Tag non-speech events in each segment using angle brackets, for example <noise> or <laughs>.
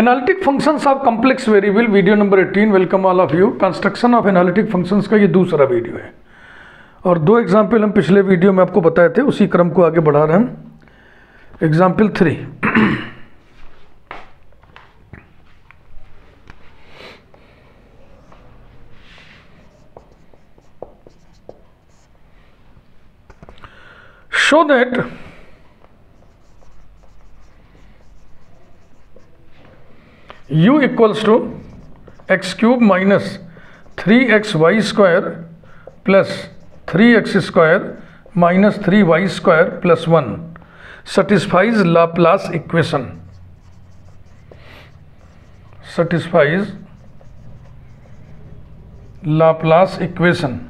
Analytic functions of complex variable video number 18 welcome all of you construction of analytic functions का ये दूसरा video है और दो एग्जाम्पल हम पिछले वीडियो में आपको बताए थे उसी क्रम को आगे बढ़ा रहे हैं example three show that u equals to x cube minus 3xy square plus 3x square minus 3y square plus 1 satisfies Laplace equation. Satisfies Laplace equation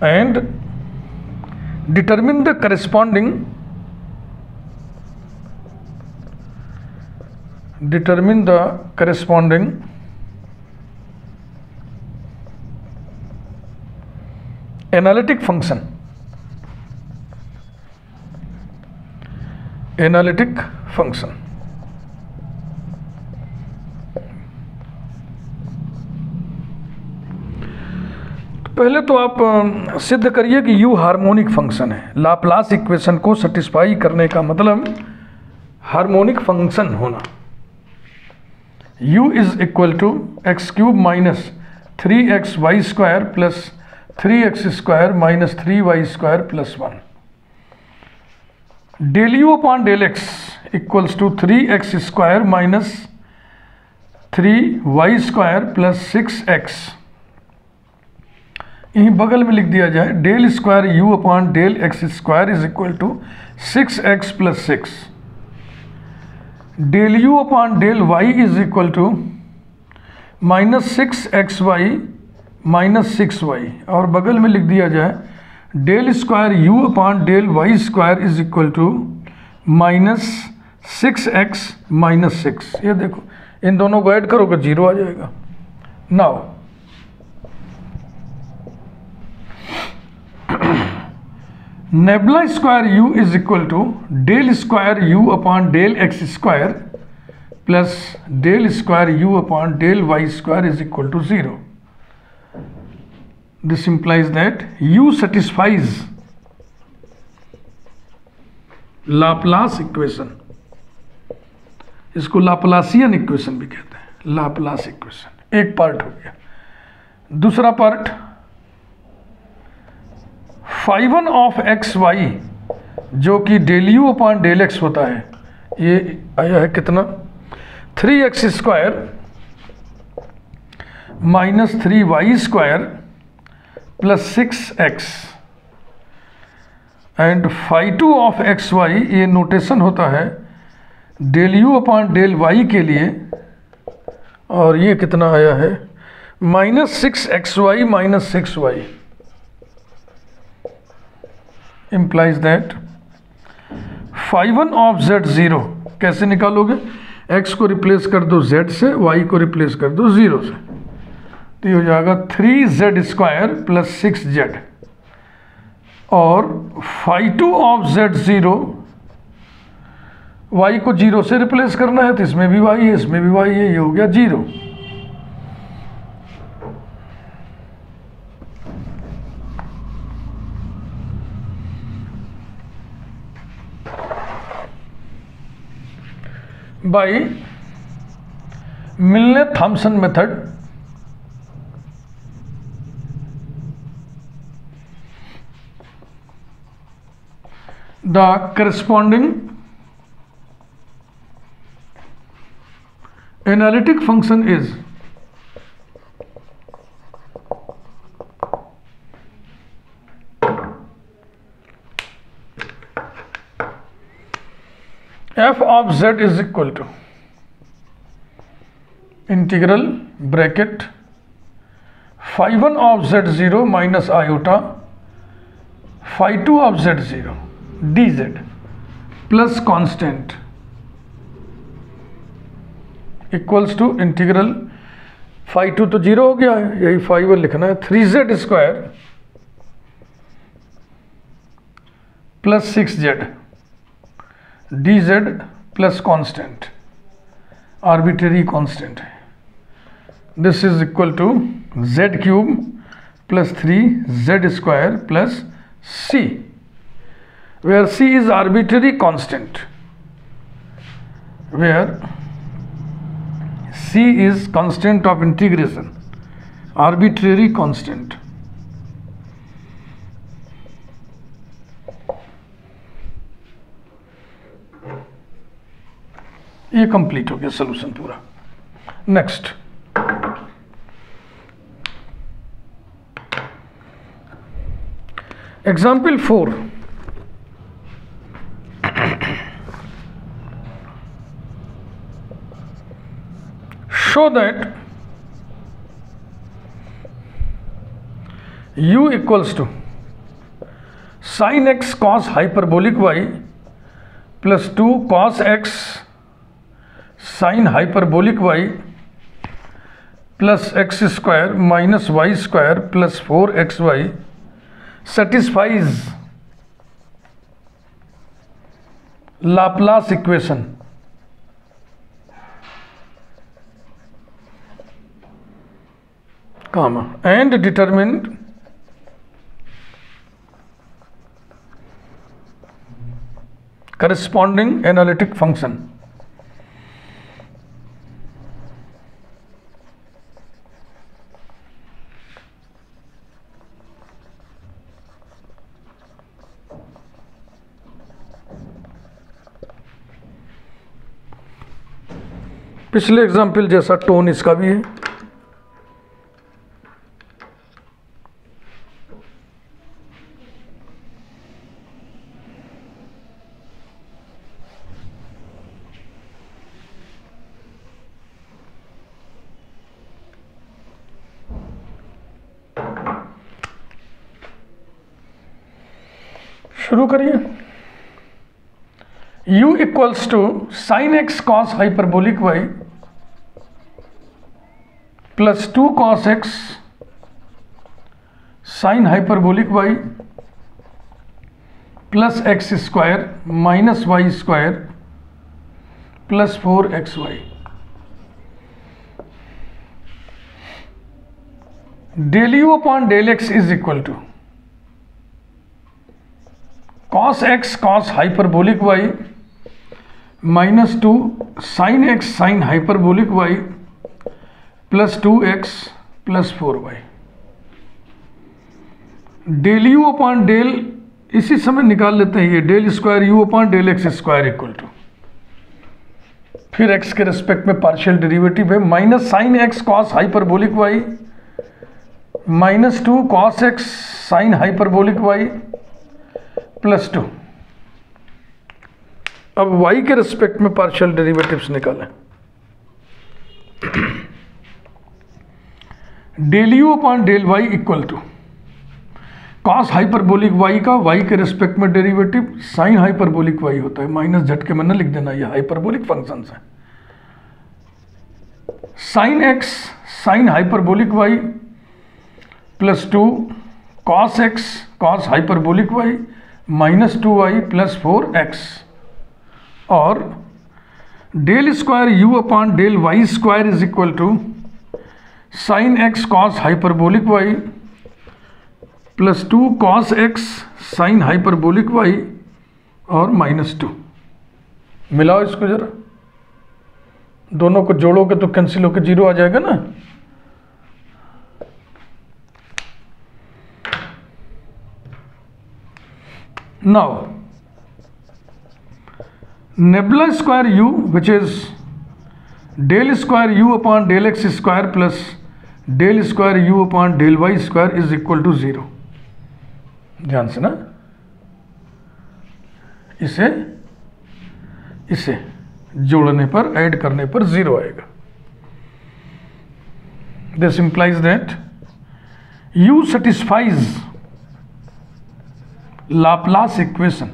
and determine the corresponding determine the corresponding analytic function analytic function पहले तो आप सिद्ध करिए कि you harmonic function है Laplace equation को satisfy करने का मतलब हार्मोनिक फंक्शन होना u is equal to x cube minus three x y square plus three x square minus three y square plus one del u upon del x minus to three x square minus three y square plus six x यहीं बगल में लिख दिया जाए del square u upon del x square is equal to six x plus six del u upon del y is equal to minus six x y minus six y और बगल में लिख दिया जाए del square u upon del y square is equal to minus six x minus six ये देखो इन दोनों को ऐड करोगे जीरो आ जाएगा now nabla square u is equal to del square u upon del x square plus del square u upon del y square is equal to zero this implies that u satisfies Laplace equation इसको Laplacian equation भी कहते हैं Laplace equation एक part हो गया दूसरा part five one of x y जो कि del u upon del x होता है ये आया है कितना three x square minus three y square plus six x and five two of x y ये नोटेशन होता है del u upon del y के लिए और ये कितना आया है minus six x y minus six y implies that five one of z zero कैसे निकालोगे एक्स को रिप्लेस कर दो जेड से वाई को रिप्लेस कर दो ज़ीरो से तो ये हो जाएगा three z square plus six z और five two of z zero y को जीरो से रिप्लेस करना है तो इसमें भी वाई है इसमें भी वाई है ये हो गया zero by Milne-Thompson method. The corresponding analytic function is f of z is equal to integral bracket five one of z zero minus iota five two of z zero d z plus constant equals to integral five two तो zero हो गया है यही five one लिखना है three z square plus six z dz plus constant arbitrary constant this is equal to z cube plus 3 z square plus c where c is arbitrary constant where c is constant of integration arbitrary constant ये complete हो गया solution पूरा next example four show that u equals to sine x cos hyperbolic y plus two cos x sine hyperbolic y plus x square minus y square plus four x y satisfies Laplace equation काम and determined corresponding analytic function पिछले example जैसा tone इसका भी है शुरू करिए u equals to sine x cos hyperbolic y plus two cos x sine hyperbolic y plus x square minus y square plus four x y del u upon del x is equal to cos x cos hyperbolic y minus two sine x sine hyperbolic y plus two x plus four y del u upon del इसी समय निकाल लेते हैं ये del square u upon del x square equal to फिर x के respect में partial derivative है minus sine x cos hyperbolic y minus two cos x sine hyperbolic y plus two अब वाई के रिस्पेक्ट में पार्शियल डेरिवेटिव्स निकालें del u upon del y equal to cos hyperbolic y का y के respect में derivative sine hyperbolic y होता है minus झटके में न लिख देना ये हाइपरबोलिक फंक्शन है sine x sine hyperbolic y plus two cos x cos hyperbolic y minus two y plus four x और del square u upon del y square is equal to sine x cos hyperbolic y plus two cos x sine hyperbolic y और minus two मिलाओ इसको ज़रा दोनों को जोड़ोगे तो cancel होकर zero आ जाएगा ना now nabla square u which is del square u upon del x square plus del square u upon del y square is equal to zero ध्यान से ना इसे इसे जोड़ने पर ऐड करने पर ज़ीरो आएगा this implies that u satisfies Laplace equation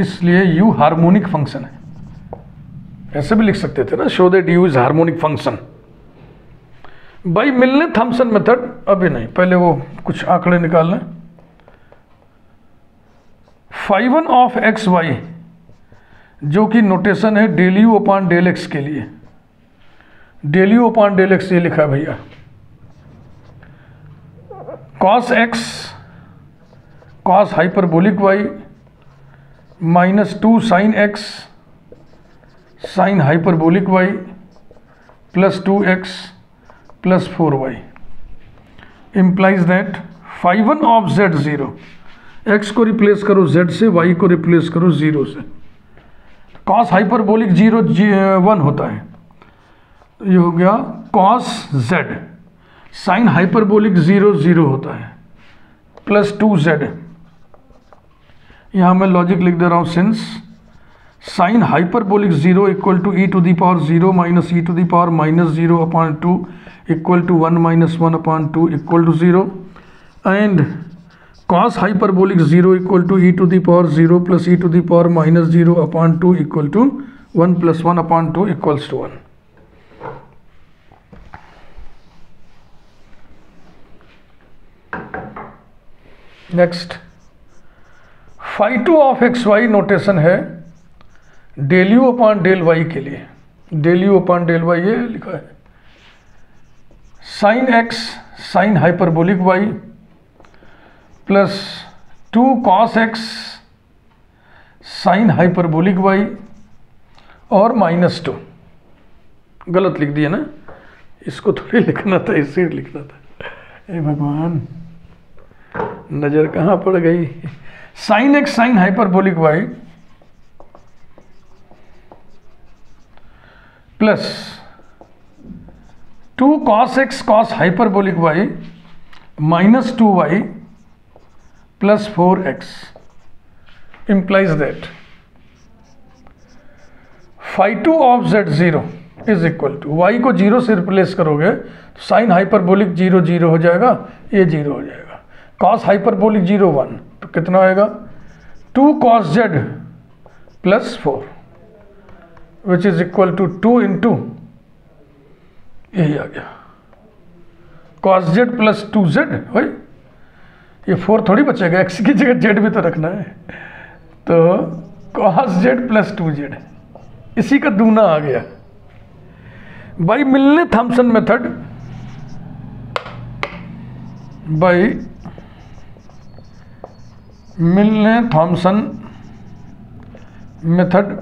इसलिए u हार्मोनिक फंक्शन है ऐसे भी लिख सकते थे ना show that u is harmonic function भाई मिलने थम्सन मेथड अभी नहीं पहले वो कुछ आंकड़े निकाल लें वन ऑफ एक्स वाई जो कि नोटेशन है del u upon del X के लिए del u upon del X ये लिखा है भैया cos x cos hyperbolic Y minus two sine x sine hyperbolic Y plus two x plus four Y implies that five one of Z zero X को replace करो Z से Y को replace करो zero से cos hyperbolic zero one होता है ये हो गया cos z sine hyperbolic zero zero होता है प्लस टू जेड यहां मैं लॉजिक लिख दे रहा हूं since sine hyperbolic zero equal to e to the power zero minus e to the power minus zero upon two equal to 1 minus 1 upon 2 equal to 0 and cos hyperbolic 0 equal to e to the power 0 plus e to the power minus 0 upon 2 equal to 1 plus 1 upon 2 equals to 1. Next phi two of x y notation है del u upon del y के लिए del u upon del y ये लिखा है sine x sine hyperbolic y plus two cos x sine hyperbolic y और minus two गलत लिख दिया ना इसको थोड़ी लिखना था इसे लिखना था ए भगवान नज़र कहाँ पड़ गई sine x sine hyperbolic y plus two cos x cos hyperbolic y minus two y plus four x implies that five two of z zero is equal to y को जीरो से रिप्लेस करोगे तो sine hyperbolic zero zero हो जाएगा ये zero हो जाएगा cos hyperbolic zero one तो कितना आएगा two cos z plus four which is equal to two into यही आ गया cos z plus two z भाई ये फोर थोड़ी बचेगा एक्स की जगह जेड भी तो रखना है तो cos z plus two z इसी का दूना आ गया by Milne Thomson method by Milne Thomson method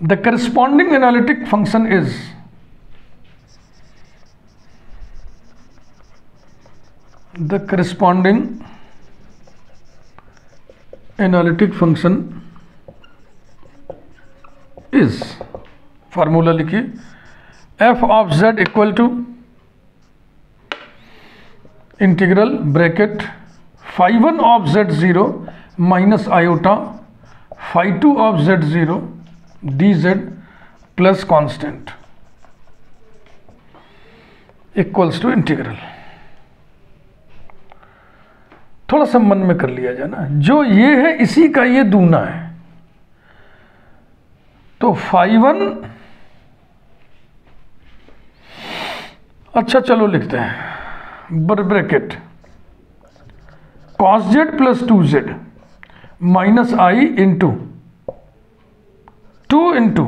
the corresponding analytic function is the corresponding analytic function is formula likhi f of z equal to integral bracket phi 1 of z 0 minus iota phi 2 of z 0 d z plus constant equals to integral थोड़ा सा मन में कर लिया जाए ना जो ये है इसी का ये दूना है तो फाइव वन अच्छा चलो लिखते हैं बर bracket cos z plus two z minus i into two into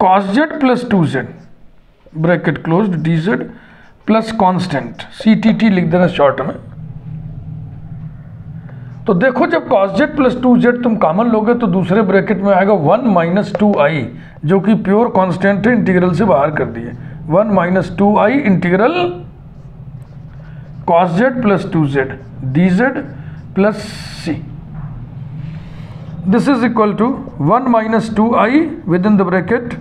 cos z plus two z bracket close d z plus constant c t t लिख देना शॉर्ट में तो देखो जब cos z plus two z तुम common लोगे तो दूसरे ब्रैकेट में आएगा वन माइनस टू आई जो कि प्योर कॉन्स्टेंट है इंटीग्रल से बाहर कर दिए one minus two i integral cos z plus two z d z plus c this is equal to one minus two i with in the bracket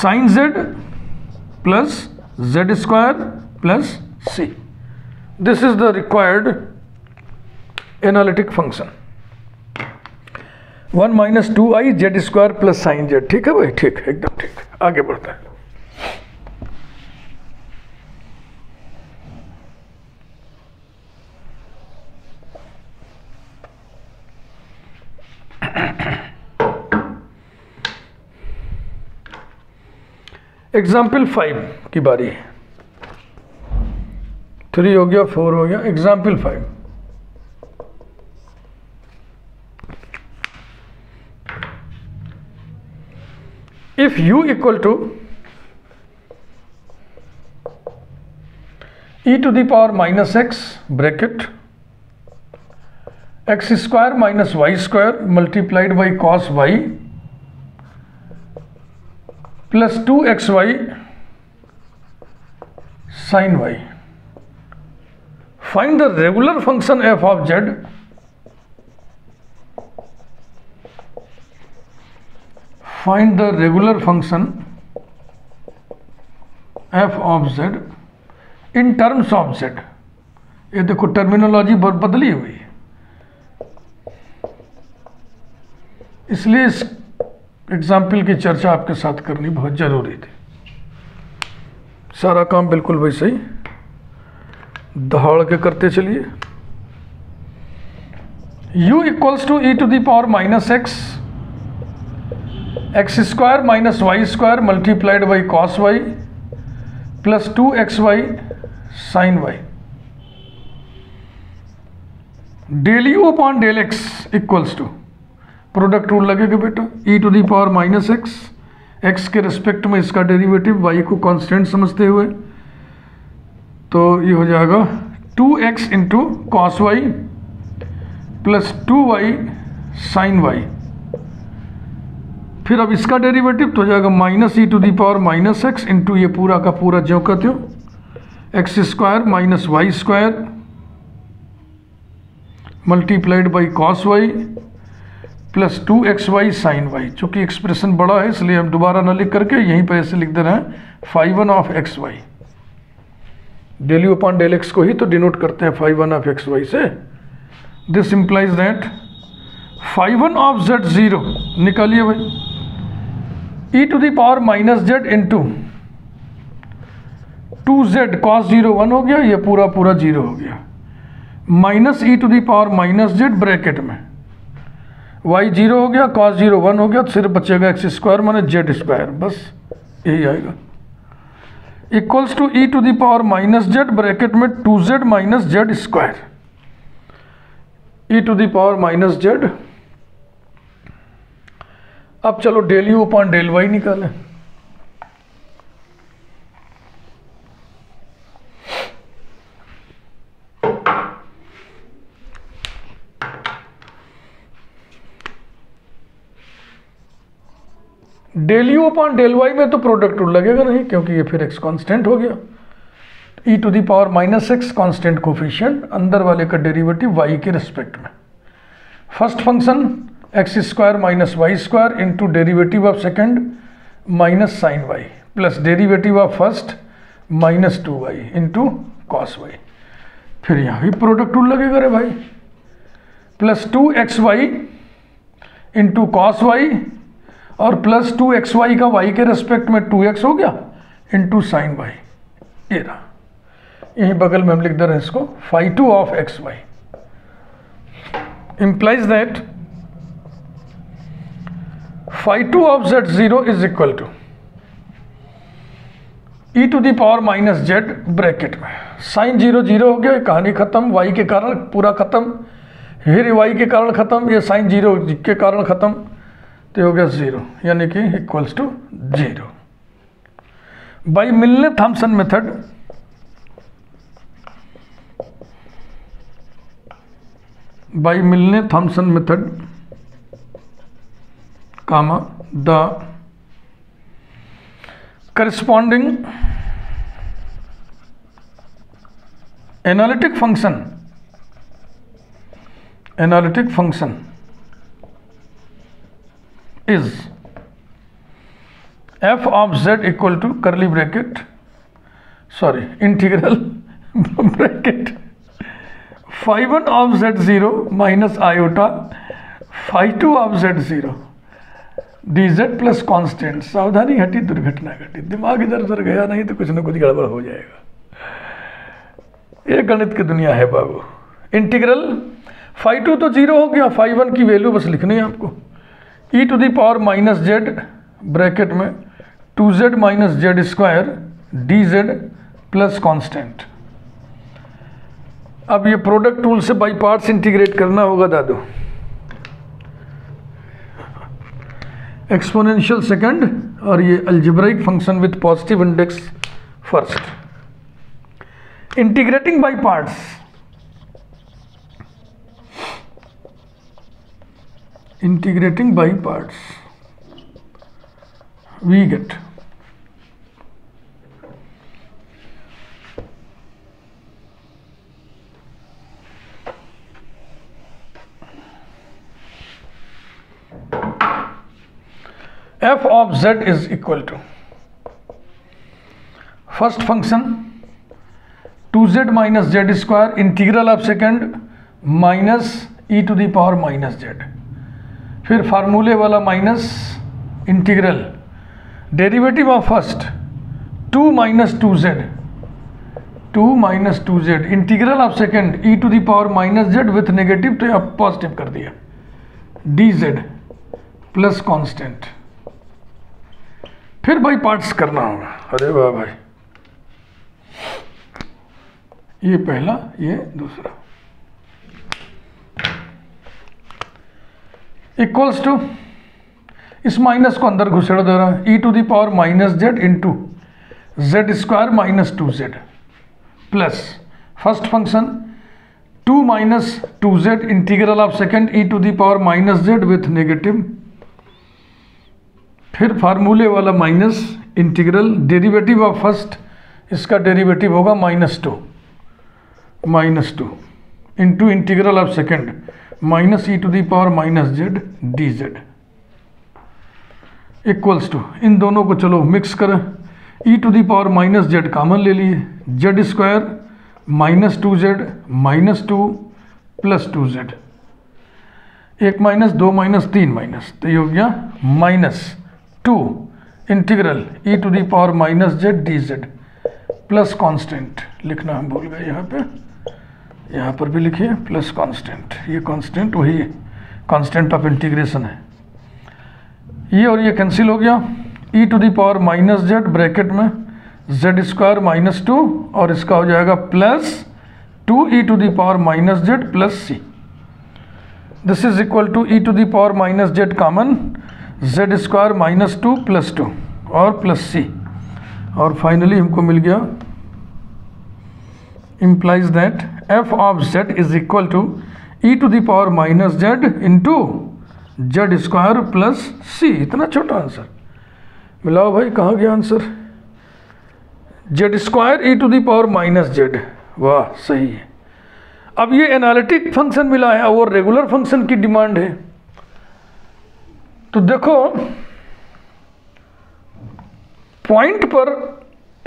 sine z plus z square plus c this is the required analytic function one minus two i z square plus sine z ठीक है भाई ठीक है एकदम ठीक आगे बढ़ता है एग्जाम्पल <coughs> फाइव की बारी है थ्री हो गया फोर हो गया example five if u equal to e to the power minus x bracket x square minus y square multiplied by cos y plus two x y sine y find the regular function f of z find the regular function f of z in terms of z ये देखो terminology बहुत बदली हुई है इसलिए इस example की चर्चा आपके साथ करनी बहुत ज़रूरी थी सारा काम बिल्कुल वैसे ही दहाड़ के करते चलिए u equals to e to the power minus x x square minus y square multiplied by cos y plus two x y sine y del u upon del x equals to product rule लगेगा बेटा e to the power minus x x के respect में इसका derivative y को constant समझते हुए तो ये हो जाएगा two x into cos y plus two y sine y फिर अब इसका डेरिवेटिव तो हो जाएगा minus e to the power minus x into ये पूरा का पूरा ज्यो कहते हो x square minus y square multiplied by cos y plus two x y sine y चूँकि एक्सप्रेशन बड़ा है इसलिए हम दोबारा ना लिख करके यहीं पर ऐसे लिख दे रहे हैं five one of x y del u upon del x को ही तो डिनोट करते हैं five one of x y से this implies that five one of z zero निकालिए भाई e to the power minus z into two z cos zero one हो गया या पूरा पूरा ज़ीरो हो गया minus e to the power minus z bracket में वाई जीरो हो गया कॉस जीरो वन हो गया तो सिर्फ बचेगा एक्स स्क्वायर माने जेड स्क्वायर बस यही आएगा equals to e to the power minus z bracket में two z minus z square e to the power minus z अब चलो del u upon del y निकालें del u upon del y में तो product rule लगेगा नहीं क्योंकि ये फिर एक्स कॉन्स्टेंट हो गया e to the power minus x constant coefficient अंदर वाले का डेरिवेटिव वाई के रिस्पेक्ट में first function x square minus y square into derivative of second minus sine y plus derivative of first minus two y into cos y फिर यहाँ भी product rule लगेगा रे भाई plus two x y into cos y और plus two x y का y के respect में टू एक्स हो गया इंटू साइन वाई ये रहा यहीं बगल में हम लिख दे रहे हैं इसको five two of x y that five two of z zero is equal to e to the power minus z bracket में साइन जीरो जीरो हो गया कहानी खत्म वाई के कारण पूरा खत्म फिर वाई के कारण खत्म ये साइन जीरो के कारण खत्म तो हो गया जीरो यानी कि equals to zero by Milne Thomson method by Milne Thomson method comma the corresponding analytic function analytic function is F of Z equal to curly bracket sorry integral bracket five one of Z zero minus iota five two of Z zero D Z plus constant सावधानी घटी दुर्घटना घटी दिमाग इधर उधर गया नहीं तो कुछ ना कुछ गड़बड़ हो जाएगा ये गणित की दुनिया है बाबू इंटीग्रल फाइव टू तो जीरो हो गया फाइव वन की वैल्यू बस लिखनी है आपको E to the power minus Z bracket में two Z minus Z square D Z plus constant अब ये प्रोडक्ट टूल से बाई पार्ट्स इंटीग्रेट करना होगा दादू एक्सपोनेंशियल सेकंड और ये algebraic function with positive index first integrating by parts integrating by parts we get f of z is equal to first function 2z minus z square integral of second minus e to the power minus z फिर फार्मूले वाला minus integral derivative of first two minus two Z two minus two Z integral of second E to the power minus Z with negative तो आप positive कर दिया d Z plus constant फिर भाई parts करना होगा अरे वाह भाई ये पहला ये दूसरा इक्वल्स टू इस माइनस को अंदर घुसेड़ दे रहा है E to the power minus Z into Z square minus two Z plus first function two minus two Z integral of second E to the power minus Z with negative फिर फार्मूले वाला minus integral derivative of first इसका derivative होगा minus two minus two into integral of second minus E to the power minus Z D Z equals to इन दोनों को चलो mix करें E to the power minus Z common ले लिए Z square minus two Z minus two plus two Z एक minus दो minus तीन minus तो ये हो गया minus two integral E to the power minus Z D Z plus constant लिखना हम भूल गए यहाँ पे यहाँ पर भी लिखिए प्लस कांस्टेंट ये कांस्टेंट वही कांस्टेंट ऑफ इंटीग्रेशन है ये और ये कैंसिल हो गया e to the power minus Z bracket में जेड स्क्वायर माइनस टू और इसका हो जाएगा plus two E to the power minus Z plus C this is equal to E to the power minus Z common Z square minus two plus two और plus सी और finally हमको मिल गया implies that F of Z is equal to E to the power minus Z into Z square plus C इतना छोटा answer मिलाओ भाई कहाँ गया answer Z square E to the power minus Z वाह सही है अब ये एनालिटिक फंक्शन मिला है और रेगुलर फंक्शन की डिमांड है तो देखो पॉइंट पर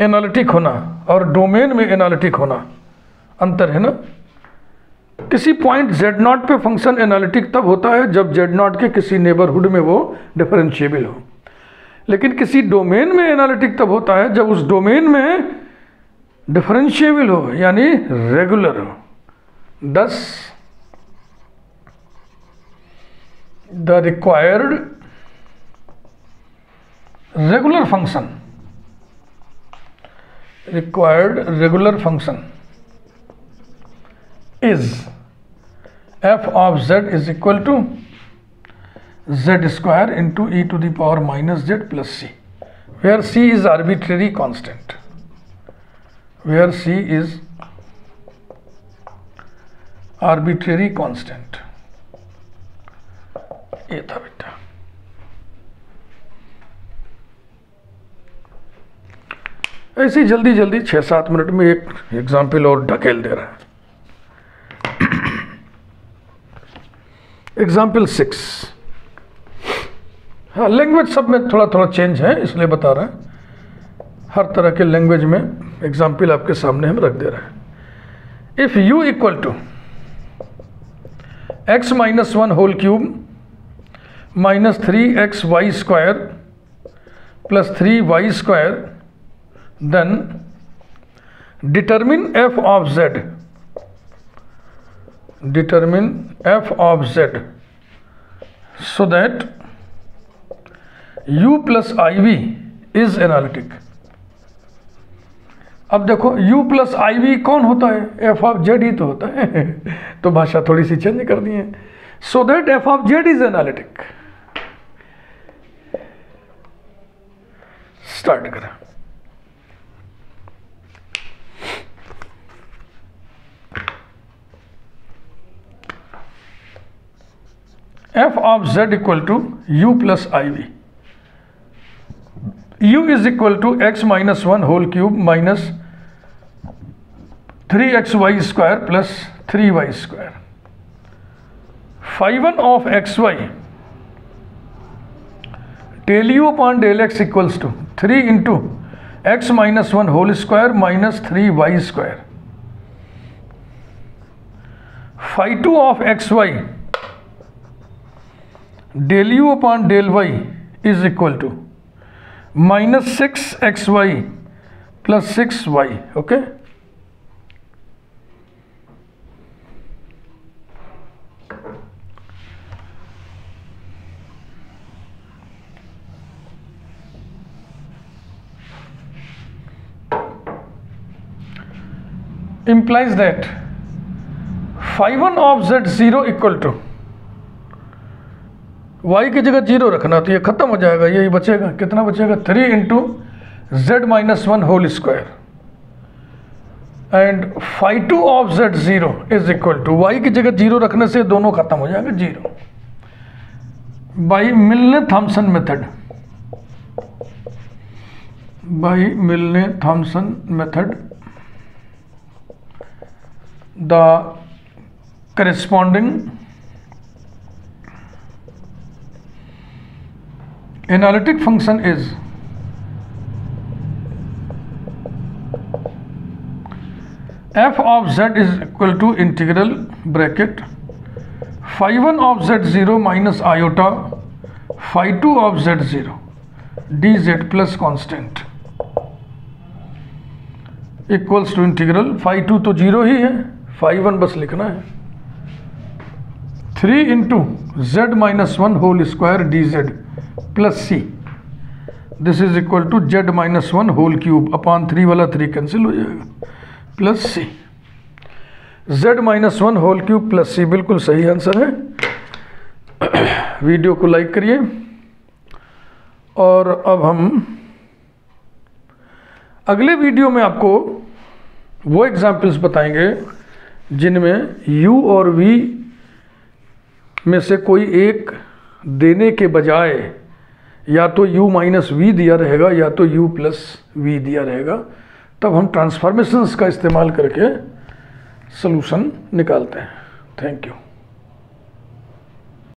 एनालिटिक होना और डोमेन में एनालिटिक होना अंतर है ना किसी पॉइंट z नॉट पे फंक्शन एनालिटिक तब होता है जब z नॉट के किसी नेबरहुड में वो डिफरेंशिएबल हो लेकिन किसी डोमेन में एनालिटिक तब होता है जब उस डोमेन में डिफरेंशिएबल हो यानी रेगुलर हो thus the required regular function required regular function is f of z is equal to z square into e to the power minus z plus c where c is arbitrary constant where c is arbitrary constant ये था बेटा ऐसे जल्दी जल्दी छः सात minute में एक एग्जाम्पल और ढकेल दे रहा है एग्जाम्पल सिक्स हाँ लैंग्वेज सब में थोड़ा थोड़ा चेंज है इसलिए बता रहे हैं हर तरह के लैंग्वेज में एग्जाम्पल आपके सामने हम रख दे रहे हैं if U equal to X minus one whole cube minus three X Y square plus three Y square then determine F of Z determine f of z so that u plus iv is analytic अब देखो u plus i v कौन होता है f of z ही तो होता है <laughs> तो भाषा थोड़ी सी चेंज कर दी है so that F of Z is analytic start करें f of z equal to u plus iv u is equal to x minus 1 whole cube minus 3xy square plus 3y square phi 1 of xy del u upon del x equals to 3 into x minus 1 whole square minus 3y square phi 2 of xy del u upon del y is equal to minus 6xy plus 6y okay implies that phi 1 of z0 equal to Y की जगह zero रखना तो ये ख़त्म हो जाएगा यही बचेगा कितना बचेगा three into Z minus one whole square and five two of Z zero is equal to Y की जगह जीरो रखने से दोनों खत्म हो जाएगा zero by Milne Thomson method by Milne Thomson method the corresponding analytic function is f of z is equal to integral bracket phi 1 of z0 minus iota phi 2 of z0 dz plus constant equals to integral five two तो zero ही है five one बस लिखना है three into Z minus one whole square D Z plus C this is equal to Z minus one whole cube upon three वाला three cancel हो जाएगा plus C Z minus one whole cube plus C बिल्कुल सही answer है video <coughs> को like करिए और अब हम अगले वीडियो में आपको वो एग्ज़ाम्पल्स बताएंगे जिनमें यू और वी में से कोई एक देने के बजाय या तो u माइनस वी दिया रहेगा या तो u प्लस वी दिया रहेगा तब हम ट्रांसफॉर्मेशंस का इस्तेमाल करके सलूशन निकालते हैं थैंक यू